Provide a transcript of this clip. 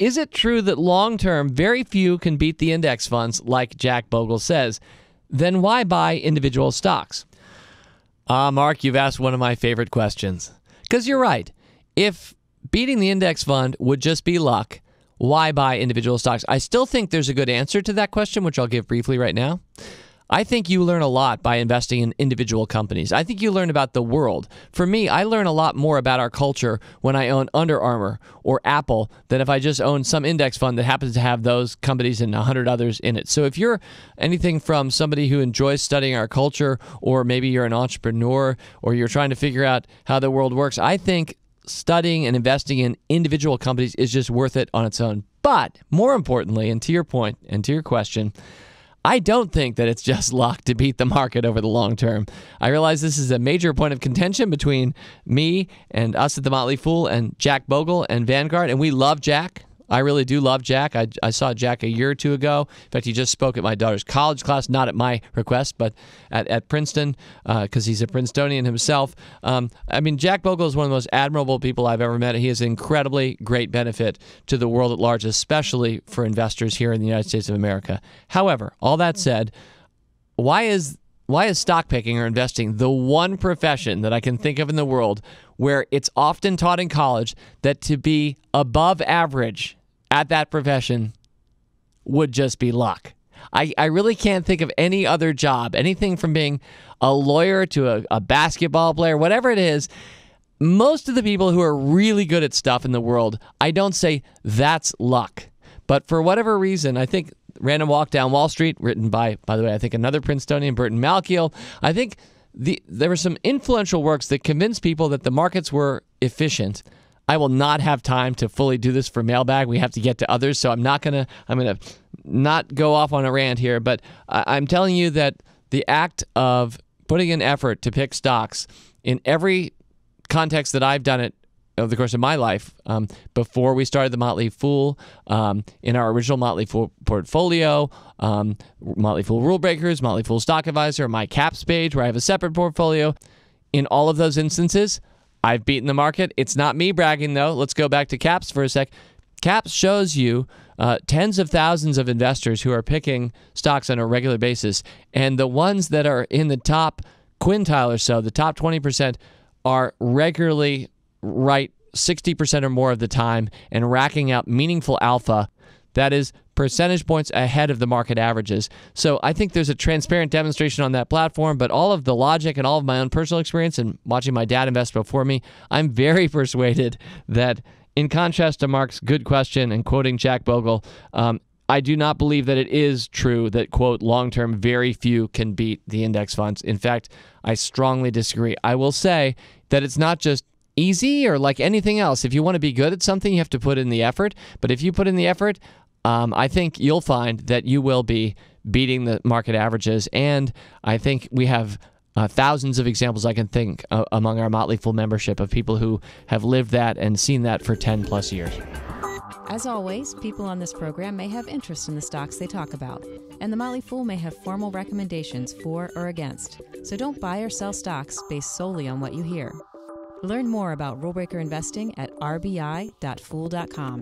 is it true that long term, very few can beat the index funds, like Jack Bogle says? Then why buy individual stocks? Ah, uh, Mark, you've asked one of my favorite questions. Because you're right. If beating the index fund would just be luck, why buy individual stocks? I still think there's a good answer to that question, which I'll give briefly right now. I think you learn a lot by investing in individual companies. I think you learn about the world. For me, I learn a lot more about our culture when I own Under Armour or Apple than if I just own some index fund that happens to have those companies and 100 others in it. So if you're anything from somebody who enjoys studying our culture, or maybe you're an entrepreneur, or you're trying to figure out how the world works, I think studying and investing in individual companies is just worth it on its own. But more importantly, and to your point and to your question, I don't think that it's just luck to beat the market over the long term. I realize this is a major point of contention between me and us at the Motley Fool and Jack Bogle and Vanguard, and we love Jack. I really do love Jack. I, I saw Jack a year or two ago. In fact, he just spoke at my daughter's college class, not at my request, but at, at Princeton, because uh, he's a Princetonian himself. Um, I mean, Jack Bogle is one of the most admirable people I've ever met. He is an incredibly great benefit to the world at large, especially for investors here in the United States of America. However, all that said, why is why is stock picking or investing the one profession that I can think of in the world where it's often taught in college that to be above average at that profession would just be luck? I, I really can't think of any other job, anything from being a lawyer to a, a basketball player, whatever it is. Most of the people who are really good at stuff in the world, I don't say that's luck. But for whatever reason, I think Random Walk Down Wall Street, written by, by the way, I think another Princetonian, Burton Malkiel. I think the, there were some influential works that convinced people that the markets were efficient. I will not have time to fully do this for mailbag. We have to get to others, so I'm not gonna. I'm gonna not go off on a rant here, but I'm telling you that the act of putting in effort to pick stocks in every context that I've done it over the course of my life, um, before we started the Motley Fool, um, in our original Motley Fool portfolio, um, Motley Fool Rule Breakers, Motley Fool Stock Advisor, my caps page where I have a separate portfolio. In all of those instances, I've beaten the market. It's not me bragging though. Let's go back to caps for a sec. Caps shows you uh, tens of thousands of investors who are picking stocks on a regular basis, and the ones that are in the top quintile or so, the top 20%, are regularly right 60% or more of the time and racking up meaningful alpha that is percentage points ahead of the market averages. So I think there's a transparent demonstration on that platform, but all of the logic and all of my own personal experience and watching my dad invest before me, I'm very persuaded that in contrast to Mark's good question and quoting Jack Bogle, um, I do not believe that it is true that, quote, long term, very few can beat the index funds. In fact, I strongly disagree. I will say that it's not just easy or like anything else. If you want to be good at something, you have to put in the effort. But if you put in the effort, um, I think you'll find that you will be beating the market averages. And I think we have uh, thousands of examples I can think uh, among our Motley Fool membership of people who have lived that and seen that for 10 plus years. As always, people on this program may have interest in the stocks they talk about, and the Motley Fool may have formal recommendations for or against. So don't buy or sell stocks based solely on what you hear. Learn more about rulebreaker investing at rbi.fool.com.